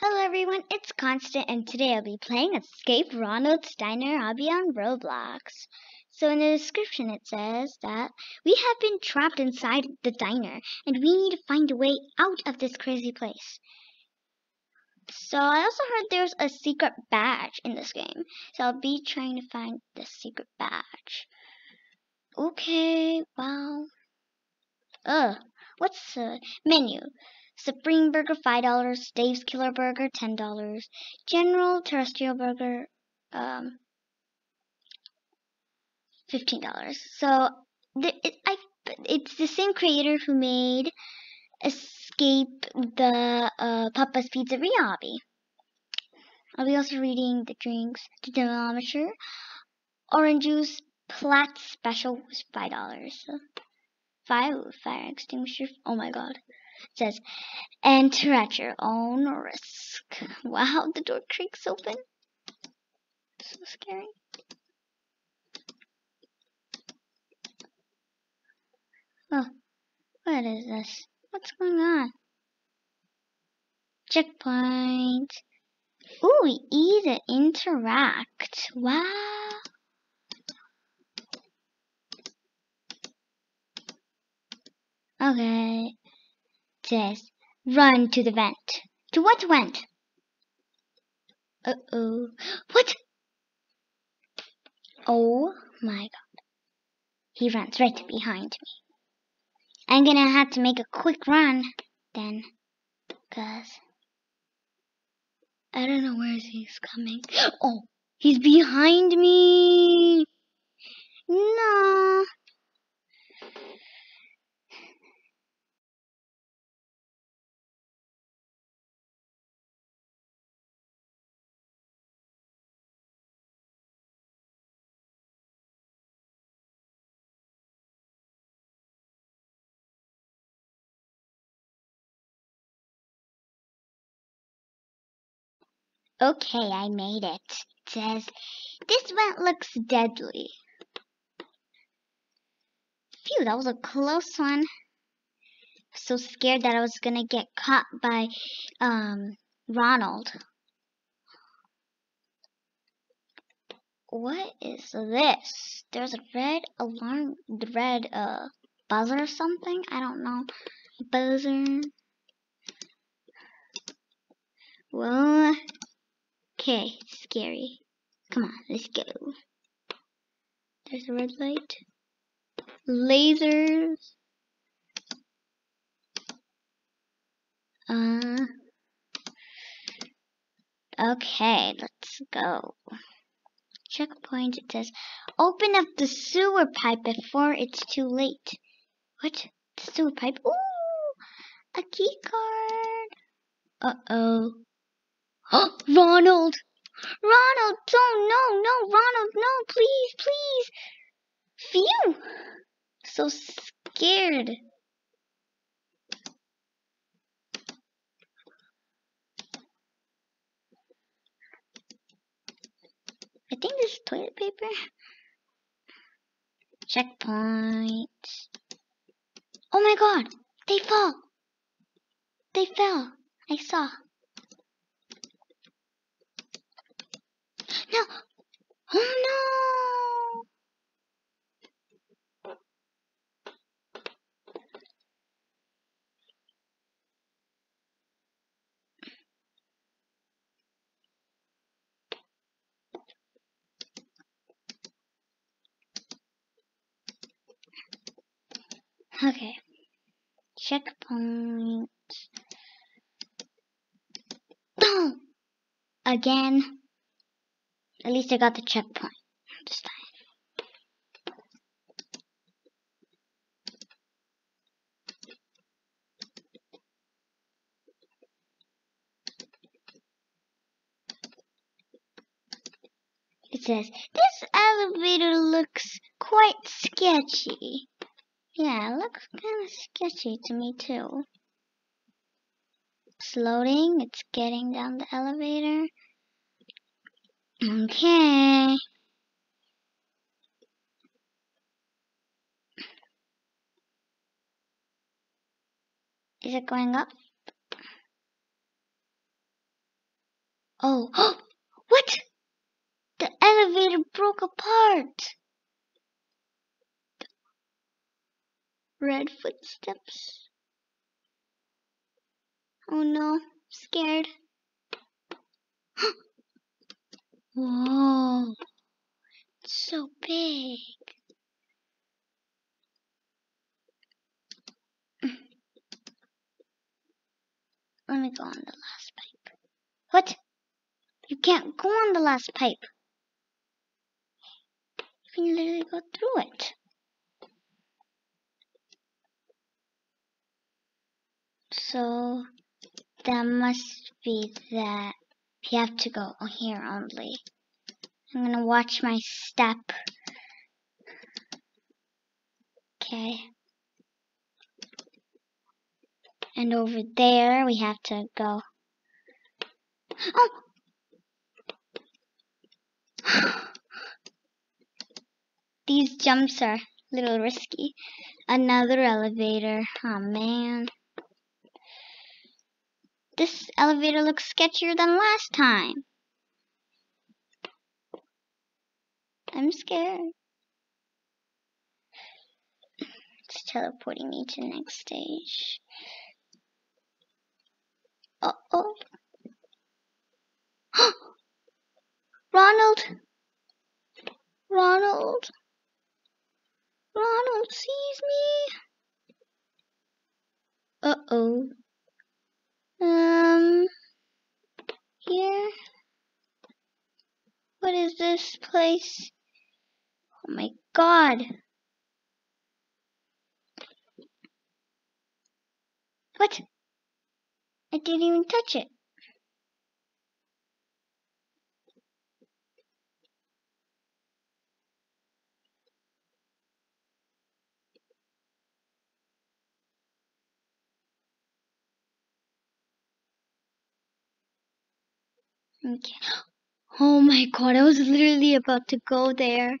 Hello everyone, it's Constant and today I'll be playing Escape Ronald's Diner. I'll be on Roblox. So in the description it says that we have been trapped inside the diner and we need to find a way out of this crazy place. So I also heard there's a secret badge in this game. So I'll be trying to find the secret badge. Okay, wow. Ugh, what's the menu? Supreme Burger five dollars, Dave's Killer Burger ten dollars, General Terrestrial Burger um fifteen dollars. So the, it, I it's the same creator who made Escape the uh, Papa's Pizzeria obby. I'll be also reading the drinks. The thermometer, orange juice, Platt special was five dollars. Five fire extinguisher. Oh my god. It says, enter at your own risk. Wow, the door creaks open. So scary. Oh, what is this? What's going on? Checkpoint. Ooh, either interact. Wow. Okay says, run to the vent. To what vent? Uh-oh. What? Oh my god. He runs right behind me. I'm gonna have to make a quick run then. Cause I don't know where he's coming. Oh, he's behind me. No. Okay, I made it. It says, this one looks deadly. Phew, that was a close one. So scared that I was gonna get caught by um Ronald. What is this? There's a red alarm, red uh buzzer or something. I don't know. Buzzer. Well, Okay, scary. Come on, let's go. There's a red light. Lasers. Uh. Okay, let's go. Checkpoint, it says, open up the sewer pipe before it's too late. What? The sewer pipe? Ooh! A key card! Uh-oh. Ronald! Ronald! Don't, no, no, Ronald, no, please, please! Phew! So scared. I think this is toilet paper. Checkpoint. Oh my god! They fell! They fell! I saw. No! Oh no! Okay. Checkpoint. Boom! Again. At least I got the checkpoint this time. It says, this elevator looks quite sketchy. Yeah, it looks kind of sketchy to me too. It's loading, it's getting down the elevator. Okay. Is it going up? Oh, what? The elevator broke apart. Red footsteps. Oh no, scared. Whoa, it's so big. Let me go on the last pipe. What? You can't go on the last pipe. You can literally go through it. So that must be that you have to go here only. I'm gonna watch my step. Okay. And over there we have to go. Oh! These jumps are a little risky. Another elevator. Oh man. This elevator looks sketchier than last time. I'm scared. It's teleporting me to the next stage. Uh oh. Ronald! Ronald! Ronald sees me! Uh oh. Um, here. What is this place? Oh my god. What? I didn't even touch it. Okay. Oh my god, I was literally about to go there.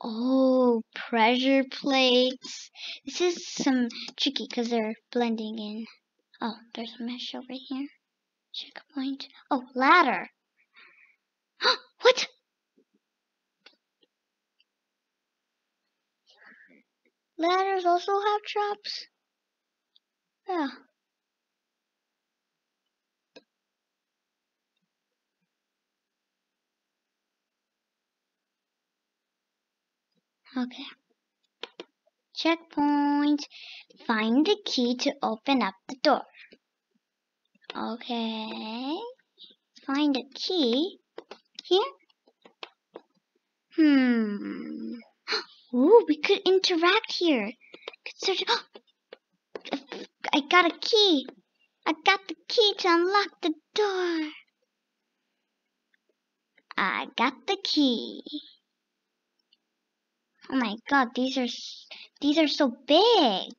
Oh, pressure plates. This is some tricky because they're blending in. Oh, there's a mesh over here. Checkpoint. Oh, ladder. what? Ladders also have traps? Yeah. Okay. Checkpoint. Find the key to open up the door. Okay. Find a key. Here? Hmm. Ooh, we could interact here. Could search. I got a key. I got the key to unlock the door. I got the key. Oh my god, these are these are so big.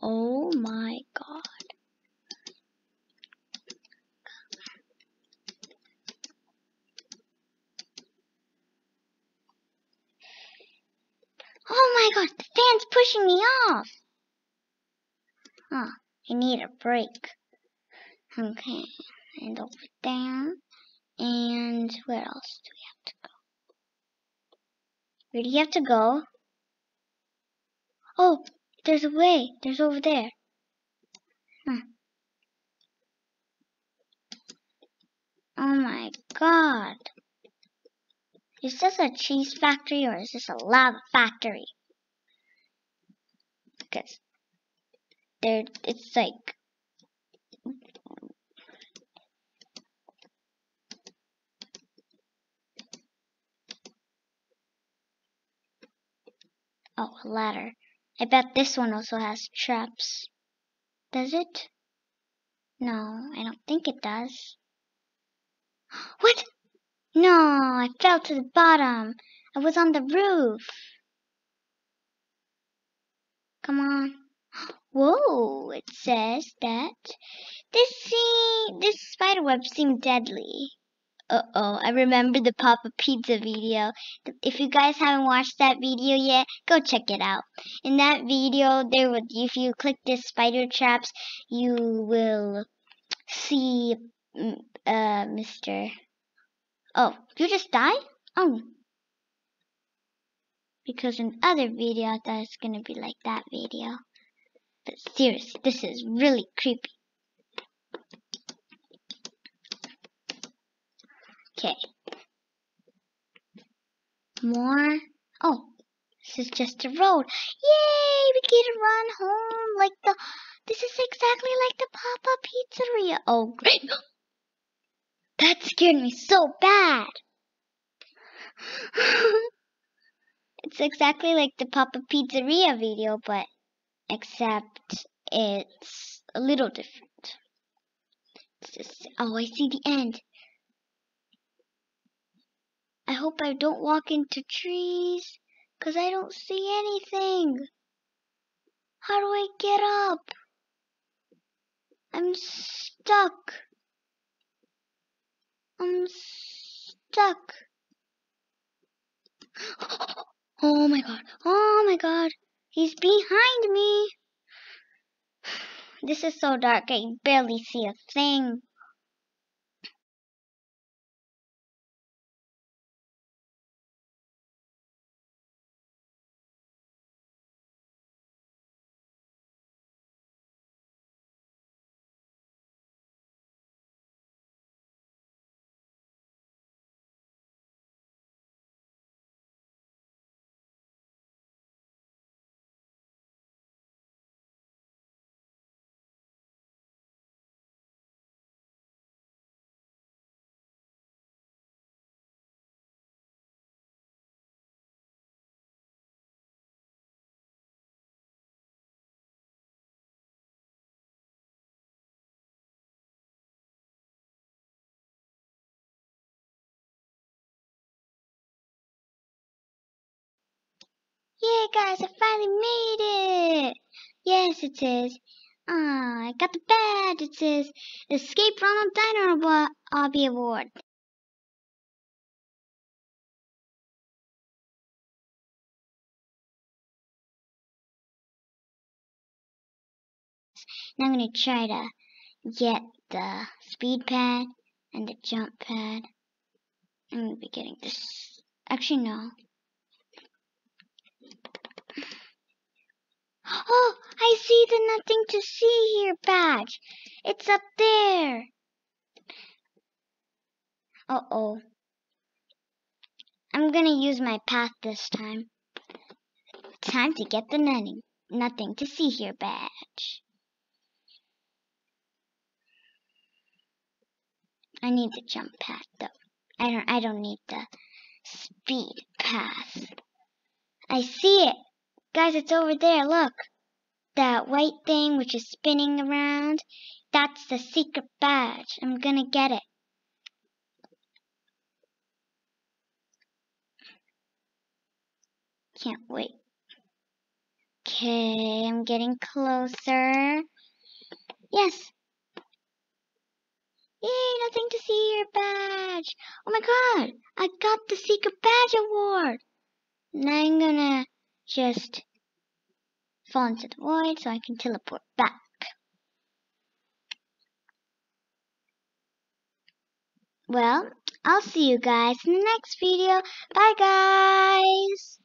Oh my god. Oh my god, the fan's pushing me off. Oh, I need a break. Okay, and over there. And where else do we? Where do you have to go? Oh, there's a way. There's over there. Huh. Oh my god. Is this a cheese factory or is this a lava factory? Because there it's like Oh, a ladder. I bet this one also has traps. Does it? No, I don't think it does. What? No, I fell to the bottom. I was on the roof. Come on. Whoa, it says that this see this spider web seemed deadly. Uh-oh, I remember the Papa Pizza video. If you guys haven't watched that video yet, go check it out. In that video, there would if you click the spider traps, you will see mm, uh Mr. Oh, you just died? Oh. Because in other video, I thought it's gonna be like that video. But seriously, this is really creepy. Okay. More. Oh, this is just a road. Yay! We get to run home like the. This is exactly like the Papa Pizzeria. Oh, great. That scared me so bad. it's exactly like the Papa Pizzeria video, but except it's a little different. It's just, oh, I see the end. I hope I don't walk into trees, because I don't see anything. How do I get up? I'm stuck. I'm stuck. Oh my god. Oh my god. He's behind me. This is so dark I barely see a thing. Guys, I finally made it! Yes, it says. Ah, I got the badge. It says Escape Ronald Diner Obby Award. Now I'm going to try to get the speed pad and the jump pad. I'm going to be getting this. Actually, no. Oh, I see the nothing to see here badge. It's up there. Uh-oh. I'm gonna use my path this time. Time to get the nothing, nothing to see here badge. I need the jump pad though. I don't I don't need the speed pad. I see it. Guys, it's over there, look. That white thing which is spinning around, that's the secret badge. I'm gonna get it. Can't wait. Okay, I'm getting closer. Yes. Yay, nothing to see here badge. Oh my god, I got the secret badge award. Now I'm gonna just fall into the void so I can teleport back. Well, I'll see you guys in the next video. Bye, guys!